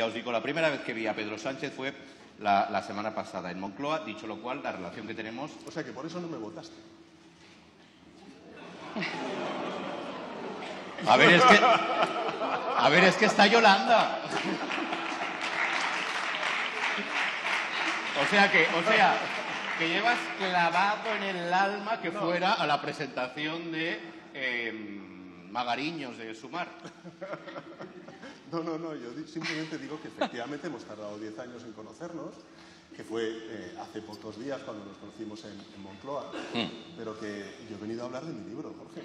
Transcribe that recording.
Ya os digo, la primera vez que vi a Pedro Sánchez fue la, la semana pasada en Moncloa, dicho lo cual, la relación que tenemos... O sea que por eso no me votaste. A ver, es que... A ver, es que está Yolanda. O sea que, o sea, que llevas clavado en el alma que fuera a la presentación de em, Magariños de Sumar. No, no, no, yo simplemente digo que efectivamente hemos tardado 10 años en conocernos, que fue eh, hace pocos días cuando nos conocimos en, en Moncloa, pero que yo he venido a hablar de mi libro, Jorge.